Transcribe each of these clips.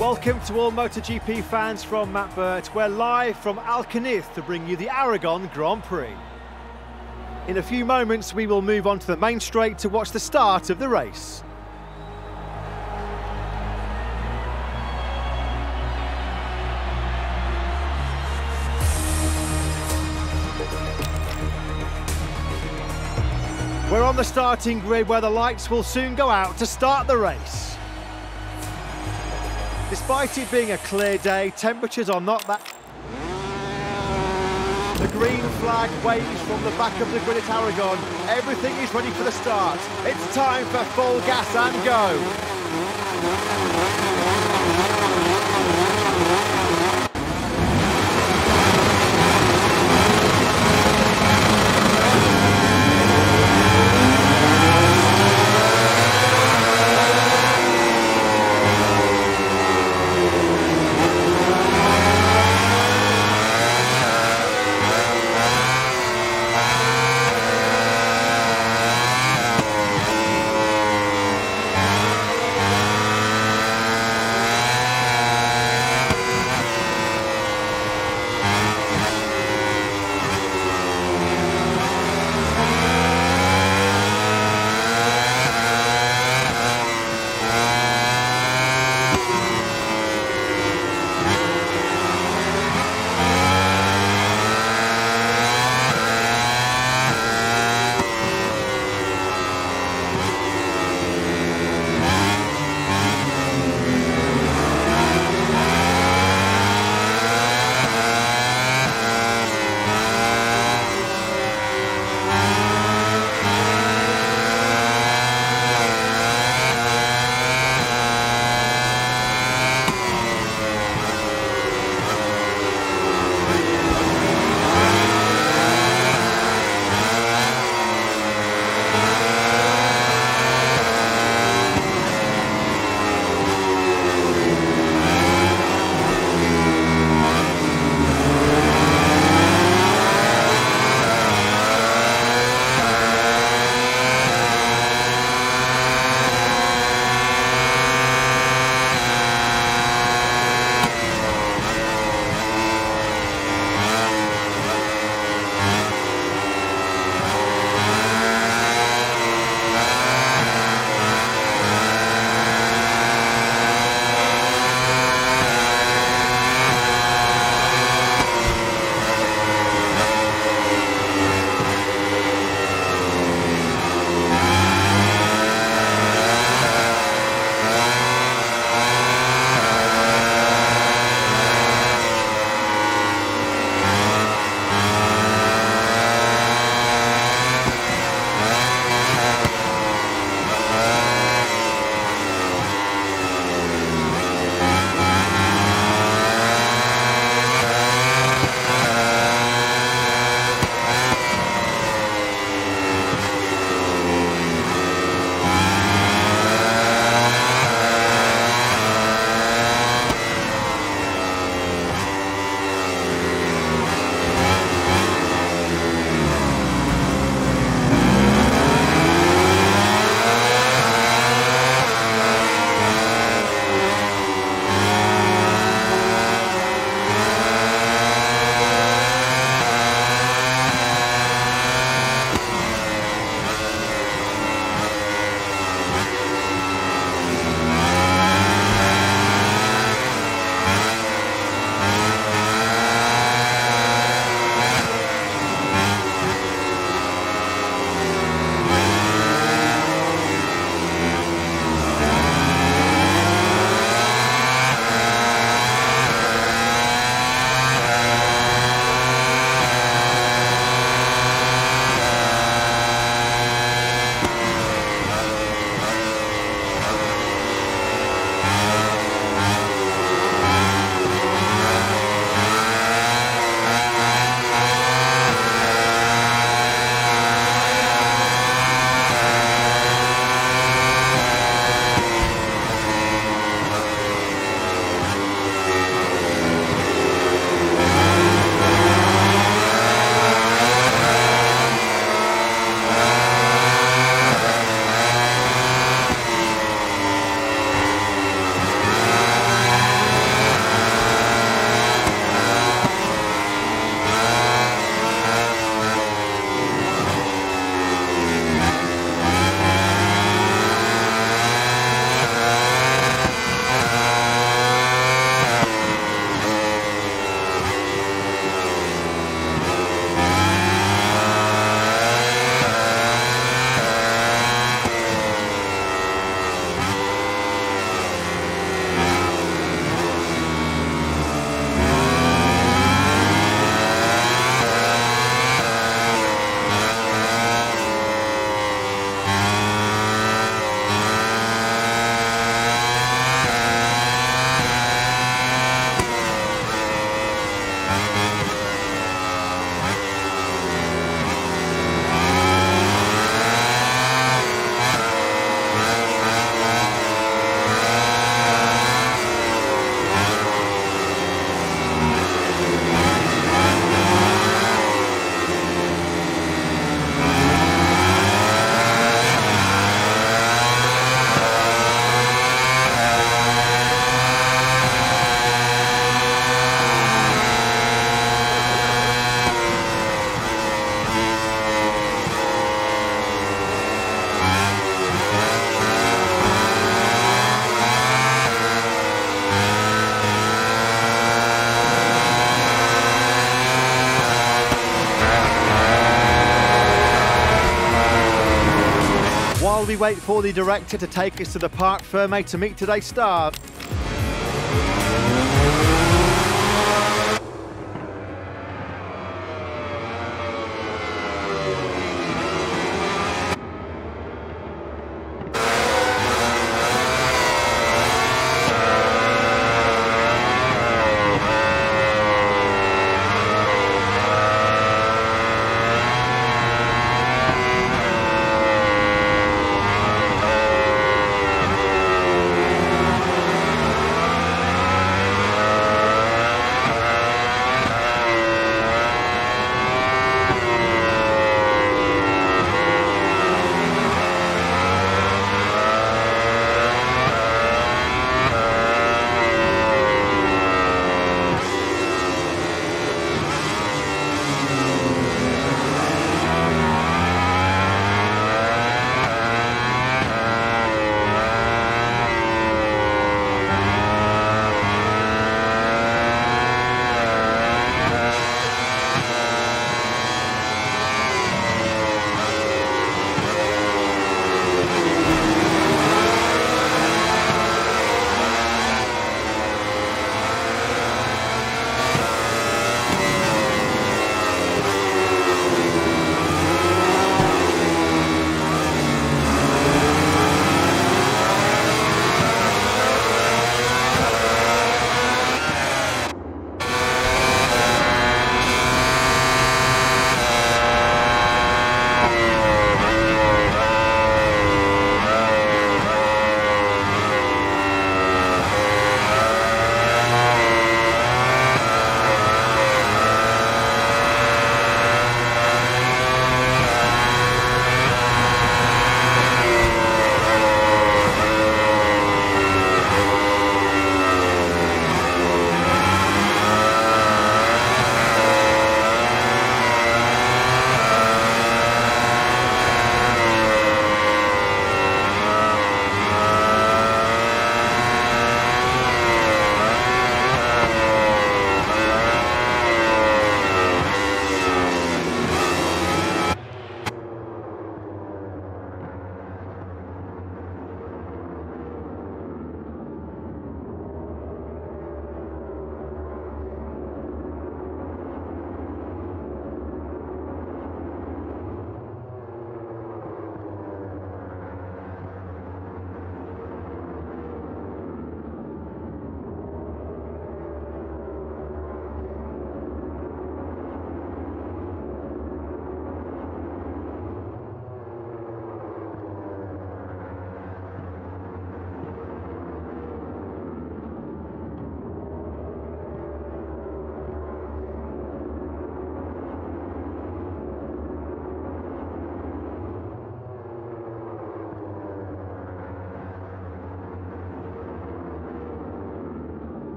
Welcome to all MotoGP fans from Matt Birt. We're live from Alcañiz to bring you the Aragon Grand Prix. In a few moments, we will move on to the main straight to watch the start of the race. We're on the starting grid where the lights will soon go out to start the race. Despite it being a clear day, temperatures are not that... The green flag waves from the back of the grid at Aragon. Everything is ready for the start. It's time for full gas and go. We wait for the director to take us to the Parc Ferme to meet today's star.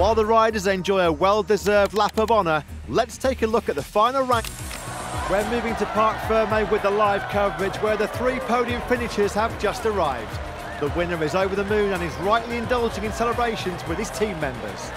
While the riders enjoy a well-deserved lap of honour, let's take a look at the final rank. We're moving to Parc Ferme with the live coverage where the three podium finishers have just arrived. The winner is over the moon and is rightly indulging in celebrations with his team members.